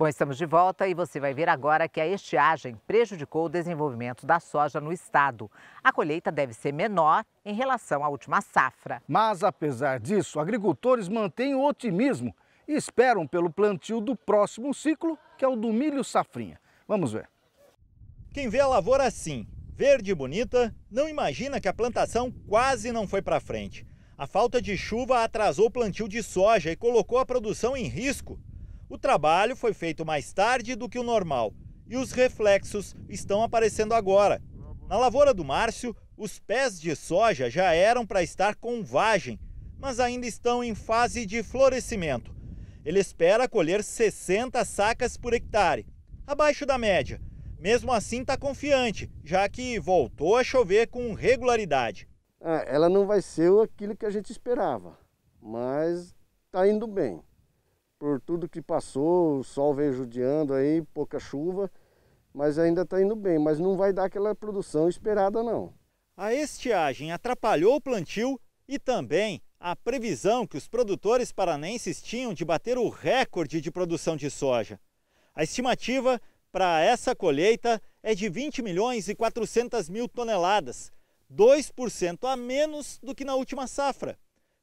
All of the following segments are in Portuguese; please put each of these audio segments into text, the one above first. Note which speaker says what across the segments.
Speaker 1: Bom, estamos de volta e você vai ver agora que a estiagem prejudicou o desenvolvimento da soja no estado. A colheita deve ser menor em relação à última safra.
Speaker 2: Mas, apesar disso, agricultores mantêm o otimismo e esperam pelo plantio do próximo ciclo, que é o do milho safrinha. Vamos ver.
Speaker 3: Quem vê a lavoura assim, verde e bonita, não imagina que a plantação quase não foi para frente. A falta de chuva atrasou o plantio de soja e colocou a produção em risco. O trabalho foi feito mais tarde do que o normal e os reflexos estão aparecendo agora. Na lavoura do Márcio, os pés de soja já eram para estar com vagem, mas ainda estão em fase de florescimento. Ele espera colher 60 sacas por hectare, abaixo da média. Mesmo assim, está confiante, já que voltou a chover com regularidade.
Speaker 4: É, ela não vai ser aquilo que a gente esperava, mas está indo bem por tudo que passou, o sol veio judiando aí, pouca chuva, mas ainda está indo bem, mas não vai dar aquela produção esperada não.
Speaker 3: A estiagem atrapalhou o plantio e também a previsão que os produtores paranenses tinham de bater o recorde de produção de soja. A estimativa para essa colheita é de 20 milhões e 400 mil toneladas, 2% a menos do que na última safra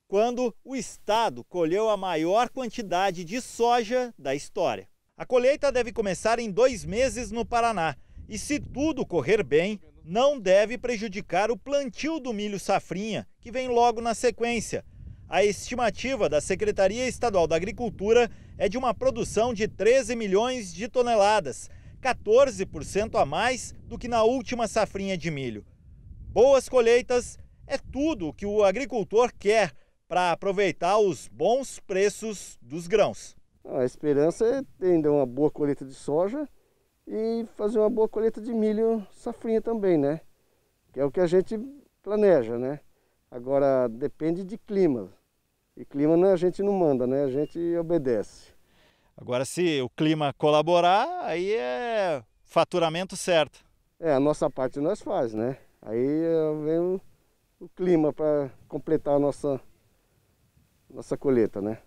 Speaker 3: quando o estado colheu a maior quantidade de soja da história. A colheita deve começar em dois meses no Paraná e, se tudo correr bem, não deve prejudicar o plantio do milho safrinha, que vem logo na sequência. A estimativa da Secretaria Estadual da Agricultura é de uma produção de 13 milhões de toneladas, 14% a mais do que na última safrinha de milho. Boas colheitas é tudo o que o agricultor quer para aproveitar os bons preços dos grãos.
Speaker 4: A esperança é ter uma boa colheita de soja e fazer uma boa colheita de milho safrinha também, né? Que é o que a gente planeja, né? Agora depende de clima. E clima né, a gente não manda, né? A gente obedece.
Speaker 3: Agora se o clima colaborar, aí é faturamento certo.
Speaker 4: É, a nossa parte nós faz, né? Aí vem o, o clima para completar a nossa nossa colheita, né?